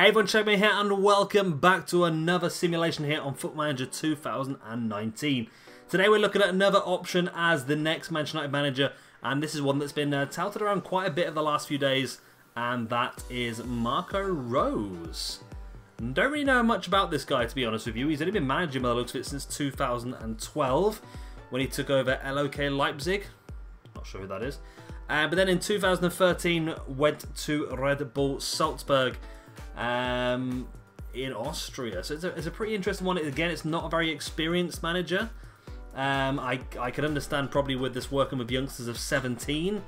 Hey everyone, Shagman here and welcome back to another simulation here on Foot Manager 2019. Today we're looking at another option as the next Manchester United manager and this is one that's been uh, touted around quite a bit of the last few days and that is Marco Rose. Don't really know much about this guy to be honest with you. He's only been managing by the looks of it since 2012 when he took over LOK Leipzig. Not sure who that is. Uh, but then in 2013 went to Red Bull Salzburg um, in Austria. So it's a, it's a pretty interesting one. Again, it's not a very experienced manager. Um, I, I can understand probably with this working with youngsters of 17.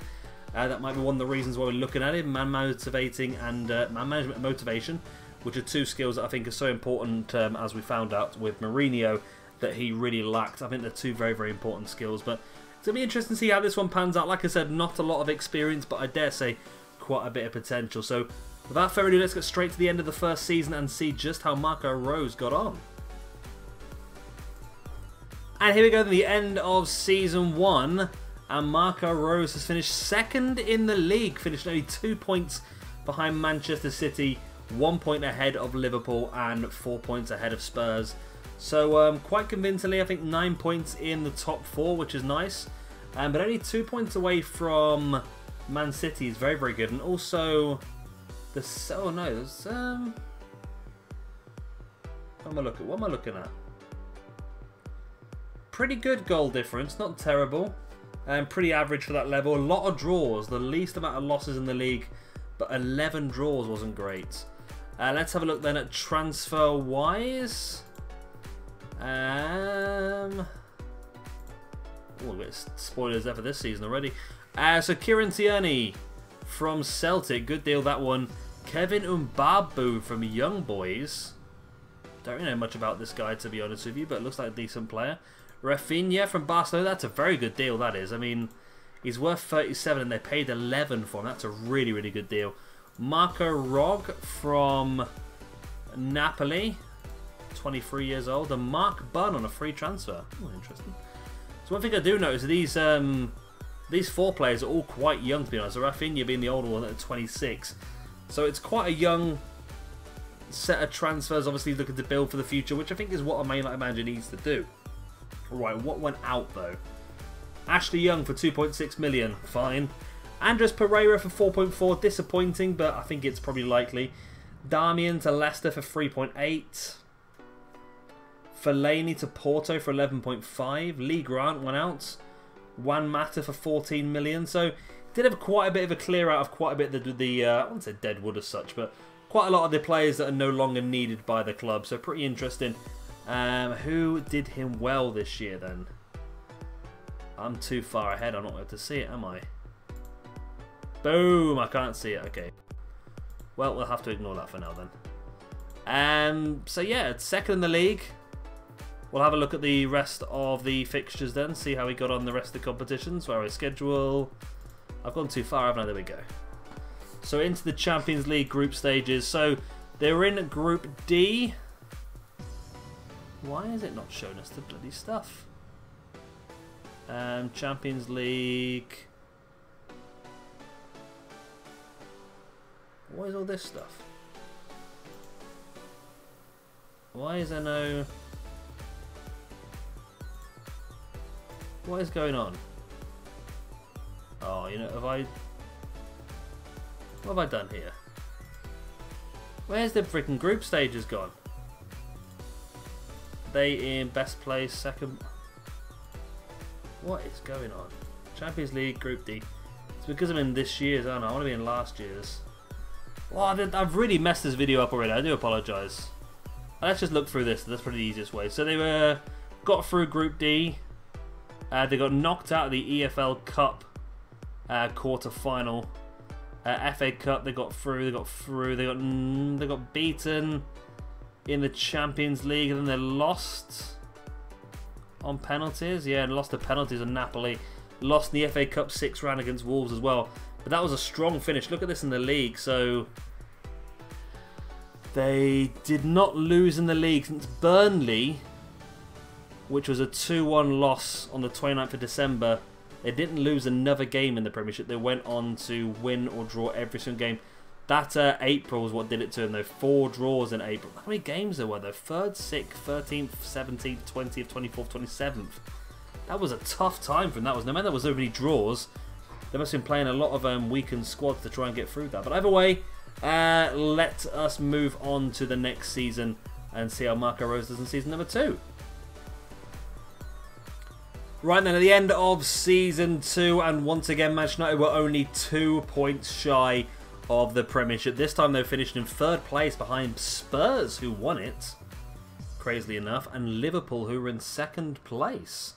Uh, that might be one of the reasons why we're looking at it. Man motivating and uh, man management and motivation, which are two skills that I think are so important um, as we found out with Mourinho that he really lacked. I think they're two very, very important skills. But it's going to be interesting to see how this one pans out. Like I said, not a lot of experience, but I dare say quite a bit of potential. So Without further ado, let's get straight to the end of the first season and see just how Marco Rose got on. And here we go, the end of season one. And Marco Rose has finished second in the league, finished only two points behind Manchester City, one point ahead of Liverpool, and four points ahead of Spurs. So um, quite convincingly, I think nine points in the top four, which is nice. Um, but only two points away from Man City is very, very good. And also, the oh no, there's um. What am I looking? What am I looking at? Pretty good goal difference, not terrible, and pretty average for that level. A lot of draws, the least amount of losses in the league, but 11 draws wasn't great. Uh, let's have a look then at transfer wise. Um. Oh, spoilers there for this season already. Uh, so Kieran Tierney from Celtic, good deal that one. Kevin Mbabu from Young Boys. Don't really know much about this guy to be honest with you, but looks like a decent player. Rafinha from Barcelona, that's a very good deal that is. I mean, he's worth 37 and they paid 11 for him. That's a really, really good deal. Marko Rog from Napoli, 23 years old. And Mark Bunn on a free transfer. Oh, interesting. So one thing I do notice is these um, these four players are all quite young to be honest. Rafinha being the older one at 26. So it's quite a young set of transfers, obviously looking to build for the future, which I think is what a main manager needs to do. Right, what went out though? Ashley Young for 2.6 million, fine. Andreas Pereira for 4.4, disappointing, but I think it's probably likely. Darmian to Leicester for 3.8. Fellaini to Porto for 11.5. Lee Grant went out. Juan Mata for 14 million. So did have quite a bit of a clear out of quite a bit of the, the uh, I wouldn't say dead wood as such, but quite a lot of the players that are no longer needed by the club. So pretty interesting. Um, who did him well this year then? I'm too far ahead. I'm not able to see it, am I? Boom! I can't see it. Okay. Well, we'll have to ignore that for now then. Um, so yeah, second in the league. We'll have a look at the rest of the fixtures then, see how we got on the rest of the competitions. Where our schedule. I've gone too far, haven't I? There we go. So into the Champions League group stages. So they're in Group D. Why is it not showing us the bloody stuff? Um, Champions League. Why is all this stuff? Why is there no... What is going on? Oh, you know, have I... What have I done here? Where's the freaking group stages gone? They in best place, second... What is going on? Champions League, Group D. It's because I'm in this year's, I don't know, I want to be in last year's. Well, I've really messed this video up already, I do apologise. Let's just look through this, that's probably the easiest way. So they were got through Group D, uh, they got knocked out of the EFL Cup uh, quarter final. Uh, FA Cup, they got through. They got through. They got mm, they got beaten in the Champions League, and then they lost on penalties. Yeah, lost the penalties on Napoli. Lost in the FA Cup six round against Wolves as well. But that was a strong finish. Look at this in the league. So they did not lose in the league since Burnley, which was a 2-1 loss on the 29th of December they didn't lose another game in the Premiership. They went on to win or draw every single game. That uh, April was what did it to them, though. Four draws in April. How many games there were, though? 3rd, 6th, 13th, 17th, 20th, 24th, 27th. That was a tough time for him. That was no matter there was so many draws. They must have been playing a lot of um, weakened squads to try and get through that. But either way, uh, let us move on to the next season and see how Marco Rose does in season number two. Right then, at the end of season two, and once again, Manchester United were only two points shy of the Premiership. This time they finished in third place behind Spurs, who won it, crazily enough, and Liverpool, who were in second place.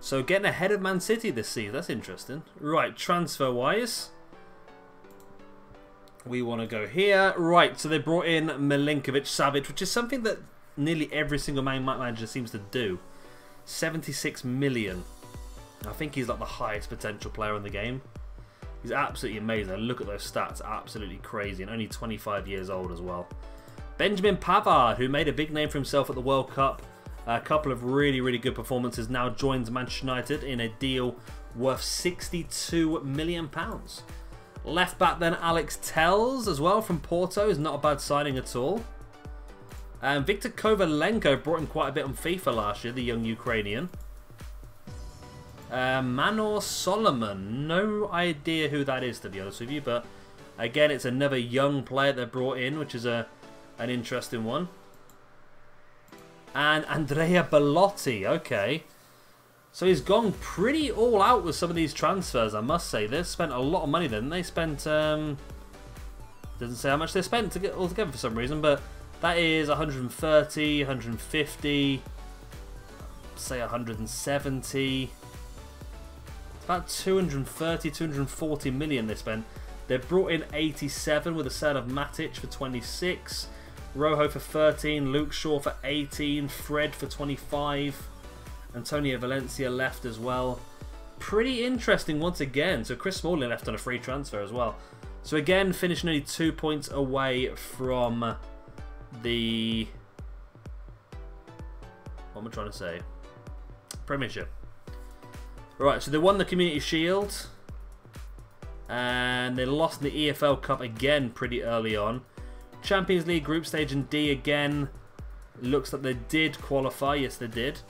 So getting ahead of Man City this season, that's interesting. Right, transfer-wise, we want to go here. Right, so they brought in Milinkovic Savic, which is something that nearly every single Man manager seems to do. 76 million. I think he's like the highest potential player in the game. He's absolutely amazing. Look at those stats, absolutely crazy, and only 25 years old as well. Benjamin Pavard, who made a big name for himself at the World Cup, a couple of really, really good performances, now joins Manchester United in a deal worth 62 million pounds. Left back then Alex Telles as well from Porto is not a bad signing at all. And Viktor Kovalenko brought in quite a bit on FIFA last year, the young Ukrainian. Uh, Manor Solomon, no idea who that is to be honest with you, but again it's another young player they brought in, which is a an interesting one. And Andrea Belotti, okay. So he's gone pretty all out with some of these transfers, I must say. They've spent a lot of money then. They spent, um, doesn't say how much they spent to get altogether for some reason, but that is 130, 150, say 170. It's about 230, 240 million they spent. They brought in 87 with a sale of Matic for 26, Rojo for 13, Luke Shaw for 18, Fred for 25. Antonio Valencia left as well. Pretty interesting once again. So Chris Smalling left on a free transfer as well. So again, finishing only two points away from the... What am I trying to say? Premiership. Right, so they won the Community Shield. And they lost the EFL Cup again pretty early on. Champions League group stage in D again. Looks like they did qualify. Yes, they did.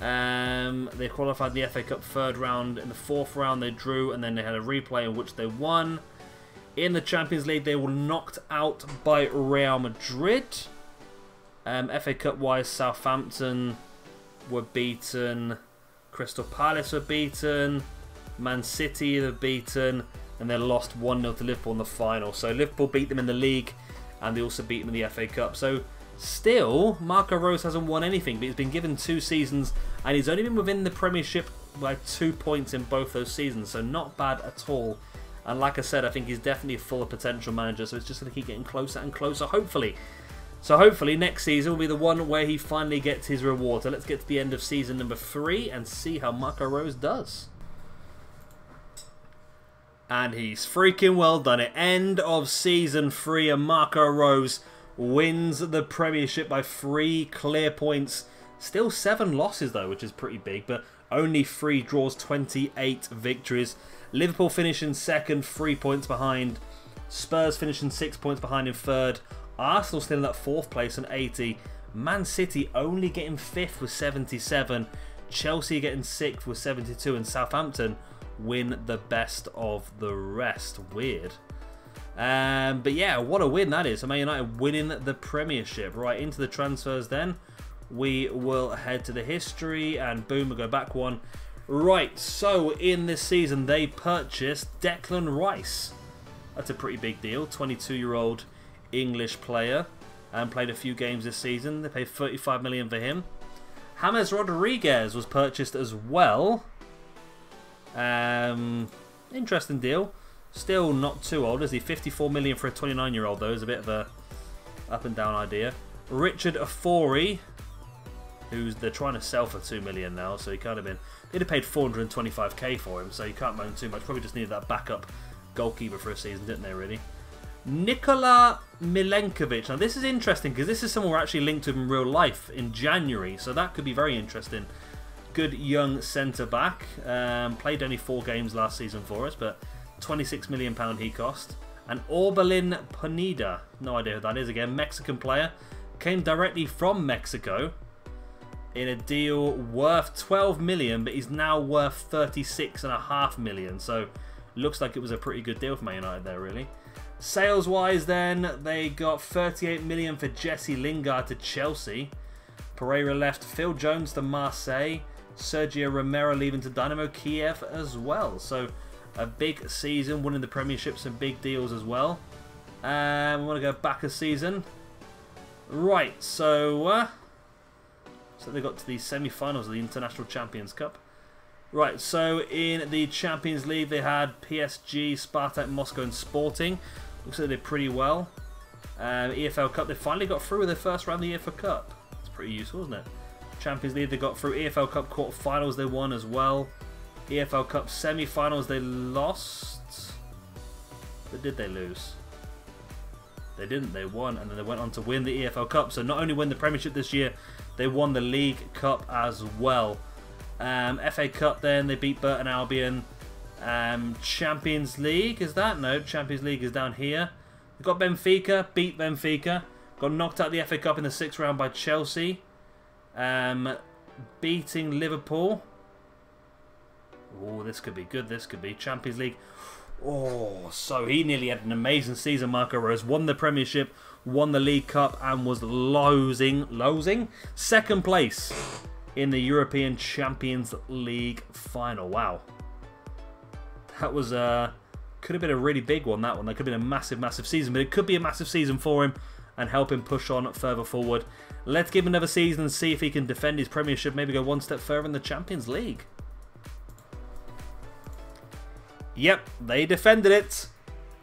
Um, they qualified the FA Cup third round. In the fourth round, they drew, and then they had a replay in which they won. In the Champions League, they were knocked out by Real Madrid. Um, FA Cup wise, Southampton were beaten. Crystal Palace were beaten. Man City were beaten. And they lost 1 0 to Liverpool in the final. So Liverpool beat them in the league, and they also beat them in the FA Cup. So Still, Marco Rose hasn't won anything, but he's been given two seasons, and he's only been within the Premiership by two points in both those seasons, so not bad at all. And like I said, I think he's definitely a full of potential manager, so it's just going to keep getting closer and closer, hopefully. So hopefully next season will be the one where he finally gets his reward. So let's get to the end of season number three and see how Marco Rose does. And he's freaking well done it. End of season three and Marco Rose wins the Premiership by three clear points. Still seven losses though, which is pretty big, but only three draws, 28 victories. Liverpool finishing second, three points behind. Spurs finishing six points behind in third. Arsenal still in that fourth place on 80. Man City only getting fifth with 77. Chelsea getting sixth with 72. And Southampton win the best of the rest. Weird. Um, but yeah, what a win that is. So Man United winning the Premiership. Right, into the transfers then. We will head to the history and boom, we'll go back one. Right, so in this season they purchased Declan Rice. That's a pretty big deal. 22-year-old English player and played a few games this season. They paid 35 million for him. James Rodriguez was purchased as well. Um, interesting deal. Still not too old, is he? 54 million for a 29 year old though is a bit of a up and down idea. Richard Ofori, who's they're trying to sell for 2 million now, so he kind of been they'd have paid 425k for him, so you can't moan too much. Probably just needed that backup goalkeeper for a season, didn't they? Really. Nikola Milenkovic. Now this is interesting because this is someone we're actually linked to in real life in January, so that could be very interesting. Good young centre back. Um, played only four games last season for us, but 26 million pound he cost. And Orbelin Pineda, no idea who that is again, Mexican player, came directly from Mexico in a deal worth 12 million, but he's now worth 36 and a half million. So looks like it was a pretty good deal for Man United there, really. Sales wise, then they got 38 million for Jesse Lingard to Chelsea. Pereira left Phil Jones to Marseille. Sergio Romero leaving to Dynamo Kiev as well. So a big season, winning the Premiership, some big deals as well. Um, we want to go back a season. Right, so uh, so they got to the semi-finals of the International Champions Cup. Right, so in the Champions League they had PSG, Spartak Moscow and Sporting. Looks like they did pretty well. Um, EFL Cup, they finally got through with their first round of the EFL Cup. It's pretty useful, isn't it? Champions League, they got through EFL Cup quarterfinals, they won as well. EFL Cup semi-finals, they lost. But did they lose? They didn't, they won, and then they went on to win the EFL Cup. So not only win the Premiership this year, they won the League Cup as well. Um, FA Cup then, they beat Burton Albion. Um, Champions League, is that? No, Champions League is down here. They got Benfica, beat Benfica. Got knocked out the FA Cup in the sixth round by Chelsea. Um, beating Liverpool. Oh, this could be good. This could be Champions League. Oh, so he nearly had an amazing season, Marco Rose. Won the Premiership, won the League Cup, and was losing, losing second place in the European Champions League final. Wow. That was, uh, a could have been a really big one, that one. That could have been a massive, massive season, but it could be a massive season for him and help him push on further forward. Let's give him another season and see if he can defend his Premiership, maybe go one step further in the Champions League. Yep, they defended it.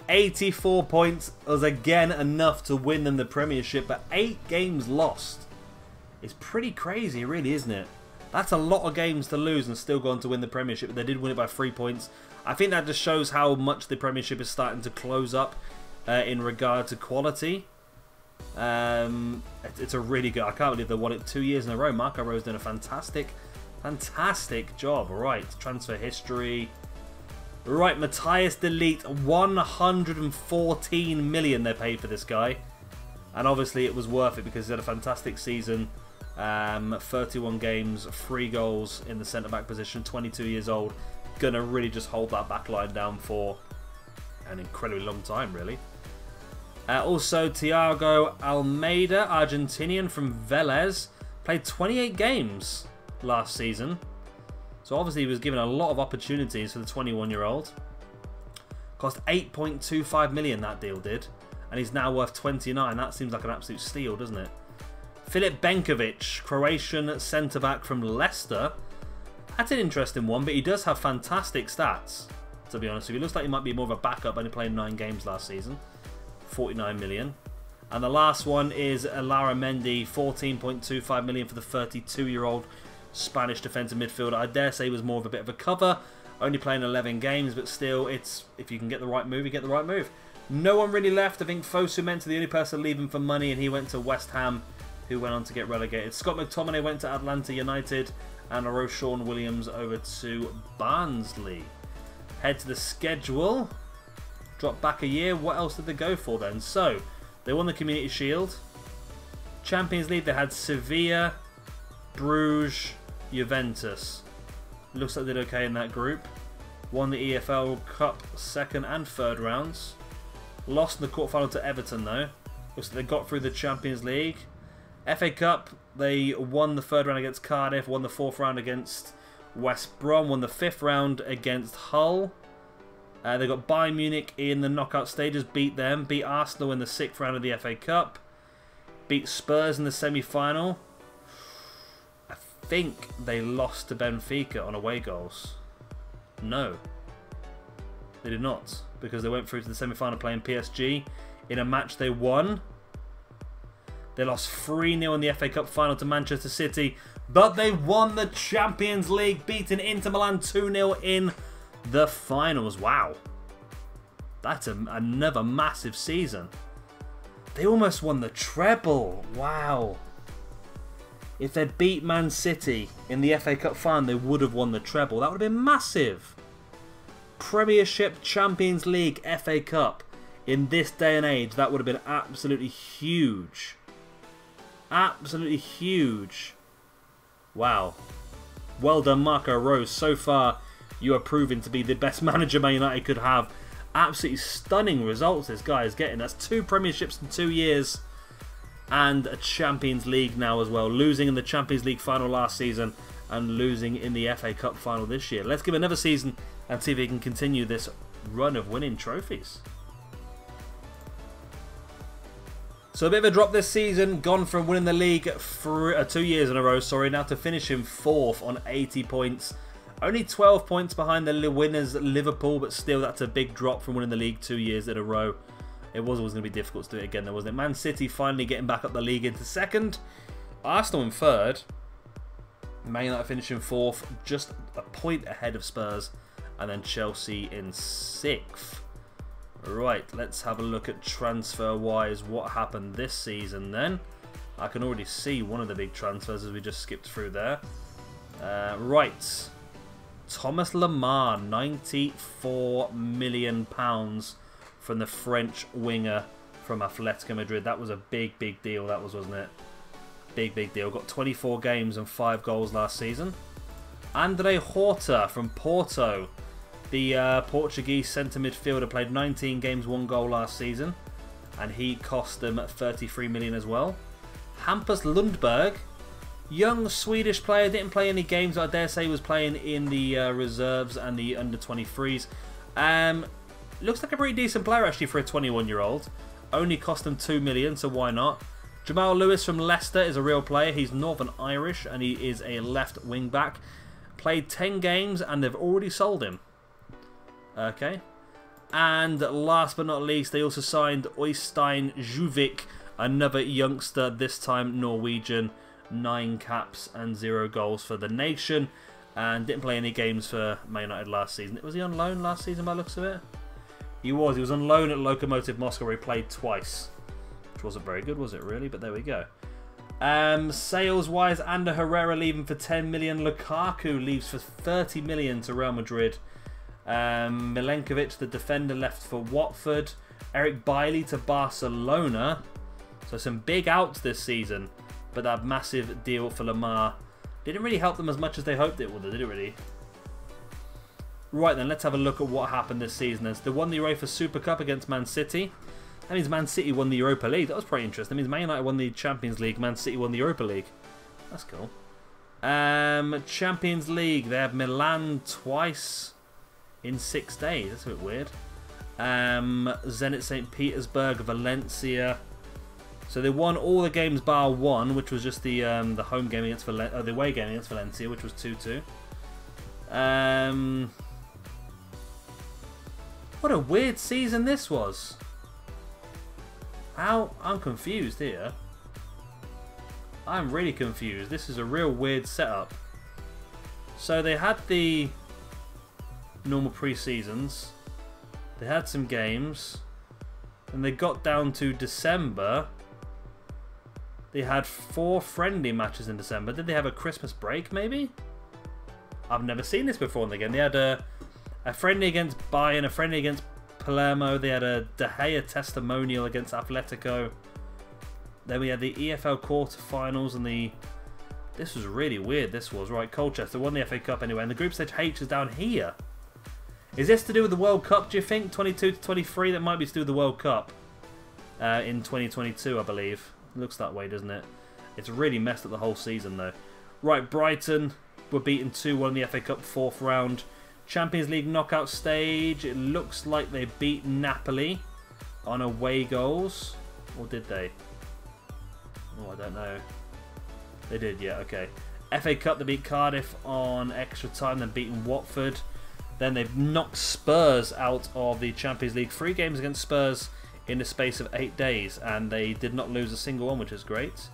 84 points was again enough to win them the Premiership, but 8 games lost. It's pretty crazy, really, isn't it? That's a lot of games to lose and still go on to win the Premiership. but They did win it by 3 points. I think that just shows how much the Premiership is starting to close up uh, in regard to quality. Um, it's a really good... I can't believe they won it two years in a row. Marco Rose done a fantastic, fantastic job. Right, transfer history... Right, Matthias de Ligt, 114 million they paid for this guy. And obviously it was worth it because he had a fantastic season. Um, 31 games, 3 goals in the centre-back position, 22 years old. Gonna really just hold that back line down for an incredibly long time, really. Uh, also, Thiago Almada, Argentinian from Vélez, played 28 games last season. So obviously he was given a lot of opportunities for the 21 year old. Cost 8.25 million that deal did. And he's now worth 29. That seems like an absolute steal, doesn't it? Filip Benkovic, Croatian centre back from Leicester. That's an interesting one, but he does have fantastic stats, to be honest with you. Looks like he might be more of a backup, only playing 9 games last season. 49 million. And the last one is Larramendi, 14.25 million for the 32 year old Spanish defensive midfielder. I dare say was more of a bit of a cover, only playing 11 games, but still, it's if you can get the right move, you get the right move. No one really left. I think Fosu meant to the only person leaving for money, and he went to West Ham, who went on to get relegated. Scott McTominay went to Atlanta United, and Ro-Shaun Williams over to Barnsley. Head to the schedule. Drop back a year. What else did they go for then? So, they won the Community Shield. Champions League, they had Sevilla, Bruges, Juventus. Looks like they did okay in that group. Won the EFL Cup second and third rounds. Lost in the quarterfinal to Everton though. Looks like they got through the Champions League. FA Cup, they won the third round against Cardiff, won the fourth round against West Brom, won the fifth round against Hull. Uh, they got Bayern Munich in the knockout stages, beat them, beat Arsenal in the sixth round of the FA Cup, beat Spurs in the semi-final, think they lost to Benfica on away goals. No. They did not. Because they went through to the semi-final playing PSG in a match they won. They lost 3-0 in the FA Cup final to Manchester City. But they won the Champions League, beating Inter Milan 2-0 in the finals. Wow. That's a, another massive season. They almost won the treble. Wow. If they'd beat Man City in the FA Cup final, they would have won the treble. That would have been massive. Premiership, Champions League, FA Cup In this day and age, that would have been absolutely huge. Absolutely huge. Wow. Well done, Marco Rose. So far, you are proving to be the best manager Man United could have. Absolutely stunning results this guy is getting. That's two premierships in two years and a Champions League now as well. Losing in the Champions League final last season and losing in the FA Cup final this year. Let's give another season and see if he can continue this run of winning trophies. So a bit of a drop this season, gone from winning the league for uh, two years in a row, sorry, now to finishing fourth on 80 points. Only 12 points behind the winners Liverpool, but still that's a big drop from winning the league two years in a row. It was always going to be difficult to do it again, though, wasn't it? Man City finally getting back up the league into second. Arsenal in third. Man United finishing fourth, just a point ahead of Spurs. And then Chelsea in sixth. Right, let's have a look at transfer-wise what happened this season then. I can already see one of the big transfers as we just skipped through there. Uh, right, Thomas Lemar, 94 million pounds from the French winger from Atletico Madrid. That was a big, big deal, that was, wasn't it? Big, big deal. Got 24 games and 5 goals last season. Andre Horta from Porto. The uh, Portuguese centre midfielder played 19 games, 1 goal last season. And he cost them 33 million as well. Hampus Lundberg. Young Swedish player, didn't play any games. I dare say was playing in the uh, reserves and the under 23s. Um, Looks like a pretty decent player actually for a 21 year old. Only cost them 2 million, so why not? Jamal Lewis from Leicester is a real player. He's Northern Irish and he is a left wing back. Played 10 games and they've already sold him. Okay. And last but not least, they also signed Oystein Juvik, another youngster, this time Norwegian. Nine caps and zero goals for the nation. And didn't play any games for Man United last season. Was he on loan last season by looks of it? He was. He was on loan at Lokomotiv Moscow where he played twice. Which wasn't very good, was it really? But there we go. Um, Sales-wise, Ander Herrera leaving for 10 million. Lukaku leaves for 30 million to Real Madrid. Um, Milenkovic, the defender, left for Watford. Eric Bailly to Barcelona. So some big outs this season. But that massive deal for Lemar didn't really help them as much as they hoped it would, did it really? Right then, let's have a look at what happened this season. As they won the UEFA Super Cup against Man City. That means Man City won the Europa League. That was pretty interesting. That means Man United won the Champions League. Man City won the Europa League. That's cool. Um, Champions League. They have Milan twice in six days. That's a bit weird. Um, Zenit St. Petersburg, Valencia. So they won all the games bar one, which was just the um, the home game against Valencia, uh, the away game against Valencia, which was two two. Um, what a weird season this was. How? I'm confused here. I'm really confused. This is a real weird setup. So they had the normal pre-seasons. They had some games. And they got down to December. They had four friendly matches in December. Did they have a Christmas break, maybe? I've never seen this before in the game. They had a a friendly against Bayern, a friendly against Palermo. They had a De Gea testimonial against Atletico. Then we had the EFL quarterfinals and the. This was really weird. This was right. Colchester won the FA Cup anyway, and the group stage H is down here. Is this to do with the World Cup? Do you think 22 to 23? That might be to do with the World Cup uh, in 2022, I believe. Looks that way, doesn't it? It's really messed up the whole season though. Right, Brighton were beaten 2-1 in the FA Cup fourth round. Champions League knockout stage, it looks like they beat Napoli on away goals. Or did they? Oh, I don't know. They did, yeah, okay. FA Cup, they beat Cardiff on extra time, then beaten Watford. Then they've knocked Spurs out of the Champions League. Three games against Spurs in the space of eight days, and they did not lose a single one, which is great.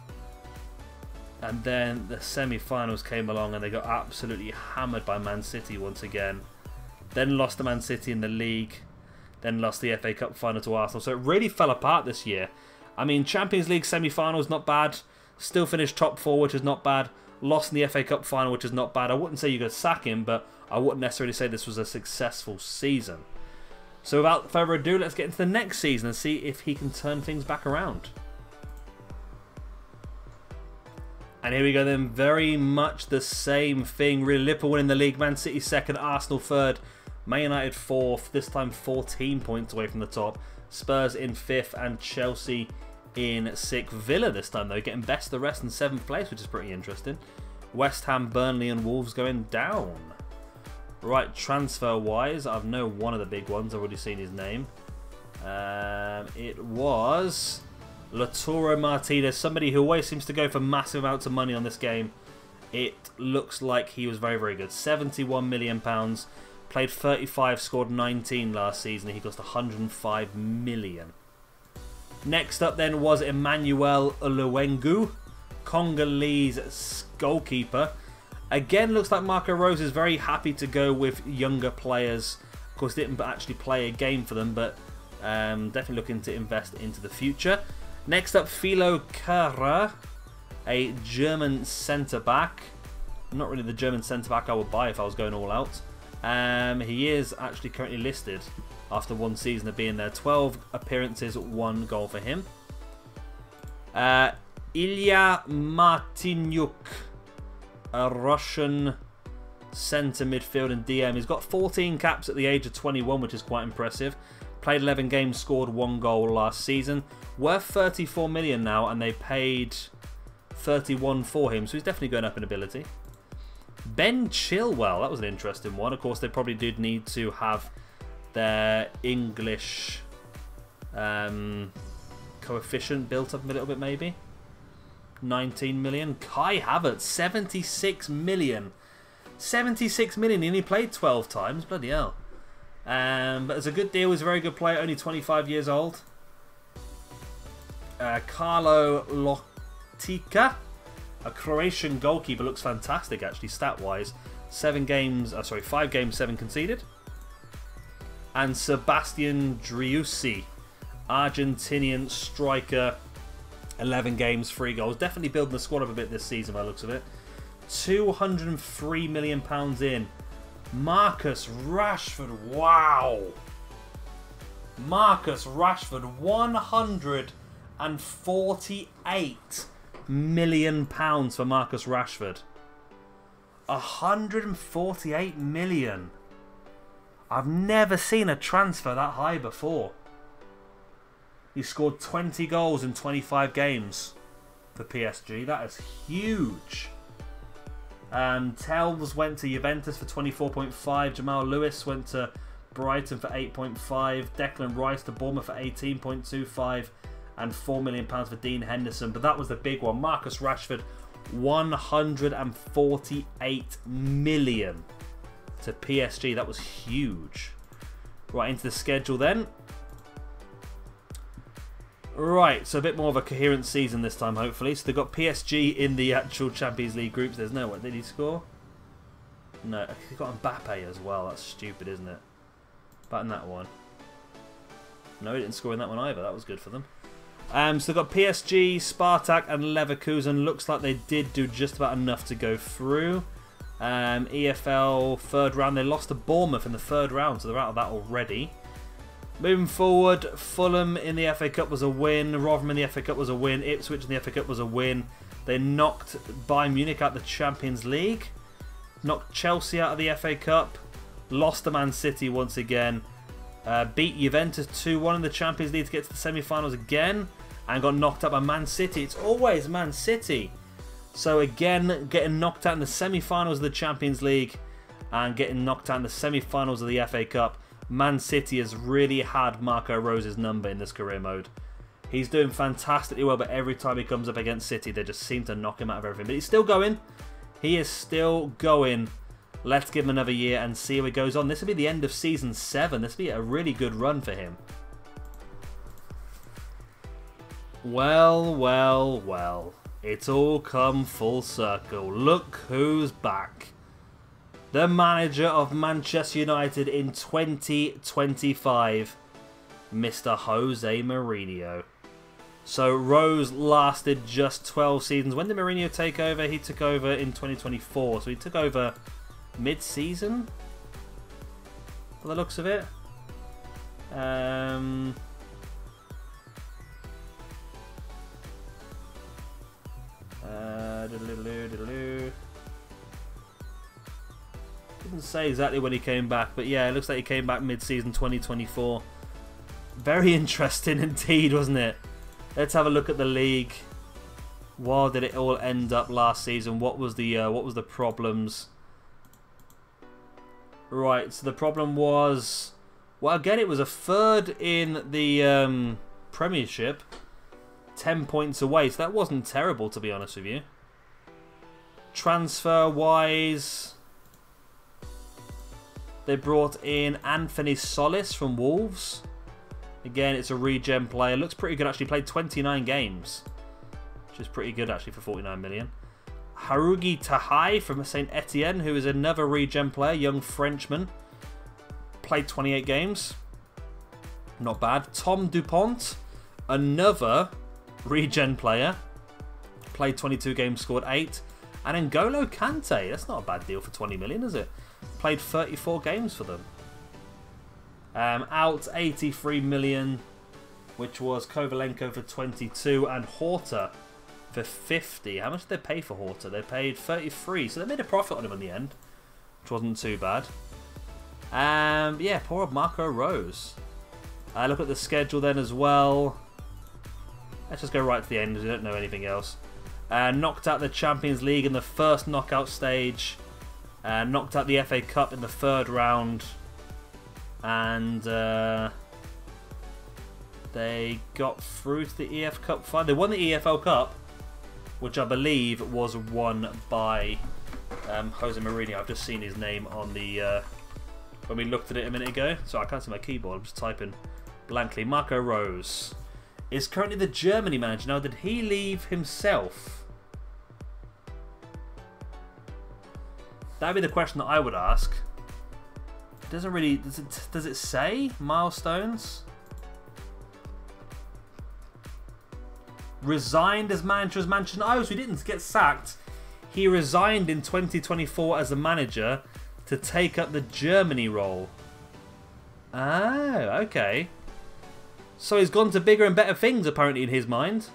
And then the semi-finals came along and they got absolutely hammered by Man City once again. Then lost to Man City in the league. Then lost the FA Cup final to Arsenal. So it really fell apart this year. I mean, Champions League semi-finals not bad. Still finished top four, which is not bad. Lost in the FA Cup final, which is not bad. I wouldn't say you could sack him, but I wouldn't necessarily say this was a successful season. So without further ado, let's get into the next season and see if he can turn things back around. And here we go then, very much the same thing. Really, Liverpool winning the league, Man City second, Arsenal third, Man United fourth, this time 14 points away from the top. Spurs in fifth and Chelsea in sixth. Villa this time though, getting best the rest in seventh place, which is pretty interesting. West Ham, Burnley and Wolves going down. Right, transfer-wise, I've know one of the big ones. I've already seen his name. Um, it was Lautaro Martinez, somebody who always seems to go for massive amounts of money on this game. It looks like he was very, very good. 71 million pounds, played 35, scored 19 last season. He cost £105 million. Next up then was Emmanuel Uluwengu, Congolese goalkeeper. Again, looks like Marco Rose is very happy to go with younger players. Of course, didn't actually play a game for them, but um, definitely looking to invest into the future. Next up, Thilo Kehrer, a German centre back. Not really the German centre back I would buy if I was going all out. Um, he is actually currently listed after one season of being there. 12 appearances, one goal for him. Uh, Ilya Martinyuk, a Russian centre midfield and DM. He's got 14 caps at the age of 21, which is quite impressive. Played 11 games, scored one goal last season. Worth 34 million now, and they paid 31 for him, so he's definitely going up in ability. Ben Chilwell, that was an interesting one. Of course, they probably did need to have their English um, coefficient built up a little bit, maybe. 19 million. Kai Havertz, 76 million. 76 million. and He only played 12 times. Bloody hell. Um, but it's a good deal. He's a very good player, only 25 years old. Uh, Karlo Letica, a Croatian goalkeeper, looks fantastic actually, stat-wise. Seven games, uh, sorry, five games, seven conceded. And Sebastian Driussi, Argentinian striker, 11 games, three goals. Definitely building the squad up a bit this season by looks of it. 203 million pounds in. Marcus Rashford, wow. Marcus Rashford, 148 million pounds for Marcus Rashford. 148 million. I've never seen a transfer that high before. He scored 20 goals in 25 games for PSG. That is huge. Um, Telles went to Juventus for 24.5. Jamal Lewis went to Brighton for 8.5. Declan Rice to Bournemouth for 18.25. And £4 million for Dean Henderson. But that was the big one. Marcus Rashford, 148 million to PSG. That was huge. Right into the schedule then. Right, so a bit more of a coherent season this time, hopefully. So they've got PSG in the actual Champions League groups. There's no what did he score? No, he got Mbappe as well. That's stupid, isn't it? But in that one. No, he didn't score in that one either. That was good for them. Um, so they've got PSG, Spartak, and Leverkusen. Looks like they did do just about enough to go through. Um, EFL third round. They lost to Bournemouth in the third round, so they're out of that already. Moving forward, Fulham in the FA Cup was a win. Rotherham in the FA Cup was a win. Ipswich in the FA Cup was a win. They knocked Bayern Munich out of the Champions League. Knocked Chelsea out of the FA Cup. Lost to Man City once again. Uh, beat Juventus 2-1 in the Champions League to get to the semi-finals again. And got knocked out by Man City. It's always Man City. So again, getting knocked out in the semi-finals of the Champions League. And getting knocked out in the semi-finals of the FA Cup. Man City has really had Marco Rose's number in this career mode. He's doing fantastically well, but every time he comes up against City, they just seem to knock him out of everything. But he's still going. He is still going. Let's give him another year and see how it goes on. This will be the end of Season 7. This will be a really good run for him. Well, well, well. It's all come full circle. Look who's back the manager of Manchester United in 2025, Mr. Jose Mourinho. So Rose lasted just 12 seasons. When did Mourinho take over? He took over in 2024. So he took over mid-season? By the looks of it. Um, uh, Didn't say exactly when he came back, but yeah, it looks like he came back mid-season 2024. Very interesting indeed, wasn't it? Let's have a look at the league. Why did it all end up last season? What was the uh, what was the problems? Right, so the problem was well again it was a third in the um, Premiership. 10 points away, so that wasn't terrible to be honest with you. Transfer wise, they brought in Anthony Solis from Wolves. Again, it's a regen player. Looks pretty good actually. Played 29 games. Which is pretty good actually for 49 million. Harugi Tahai from St. Etienne, who is another regen player, young Frenchman. Played 28 games. Not bad. Tom Dupont, another regen player. Played 22 games, scored 8. And N'Golo Kante, that's not a bad deal for 20 million, is it? Played 34 games for them. Um, out 83 million, which was Kovalenko for 22 and Horta for 50. How much did they pay for Horta? They paid 33, so they made a profit on him in the end, which wasn't too bad. Um, yeah, poor Marco Rose. I uh, look at the schedule then as well. Let's just go right to the end we don't know anything else. Uh, knocked out the Champions League in the first knockout stage. Uh, knocked out the FA Cup in the third round and uh, they got through to the EF Cup final. They won the EFL Cup, which I believe was won by um, Jose Mourinho. I've just seen his name on the uh, when we looked at it a minute ago, so I can't see my keyboard. I'm just typing blankly. Marco Rose is currently the Germany manager. Now, did he leave himself? That'd be the question that I would ask. It doesn't really... Does it, does it say milestones? Resigned as manager as Manchester... Oh, so he didn't get sacked. He resigned in 2024 as a manager to take up the Germany role. Oh, okay. So he's gone to bigger and better things, apparently, in his mind.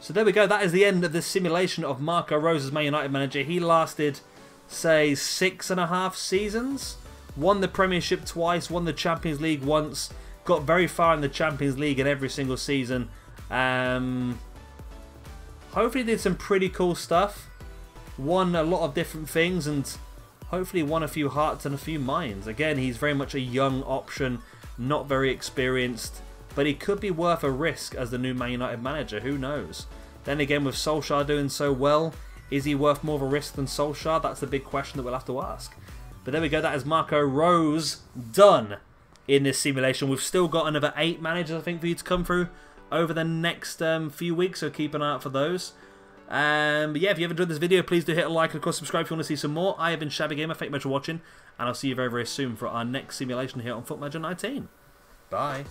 So there we go. That is the end of the simulation of Marco Rose as Man United manager. He lasted, say, six and a half seasons won the Premiership twice, won the Champions League once, got very far in the Champions League in every single season. Um, hopefully did some pretty cool stuff. Won a lot of different things and hopefully won a few hearts and a few minds. Again, he's very much a young option, not very experienced, but he could be worth a risk as the new Man United manager, who knows. Then again, with Solskjaer doing so well, is he worth more of a risk than Solskjaer? That's the big question that we'll have to ask. But there we go, that is Marco Rose done in this simulation. We've still got another eight managers, I think, for you to come through over the next um, few weeks, so keep an eye out for those. Um, but yeah, if you ever enjoyed this video, please do hit a like and of course subscribe if you want to see some more. I have been Shabby Gamer, thank you much for watching, and I'll see you very, very soon for our next simulation here on FUT Manager 19. Bye.